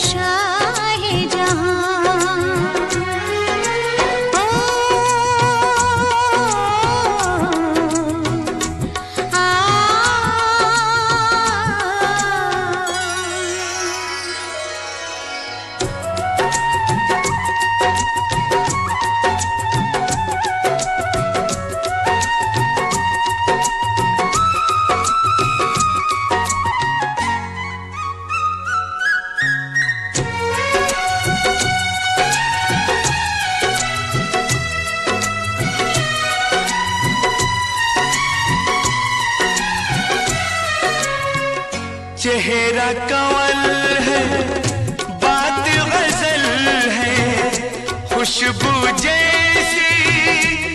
山。कंवल है बात गज़ल है खुशबू जैसी।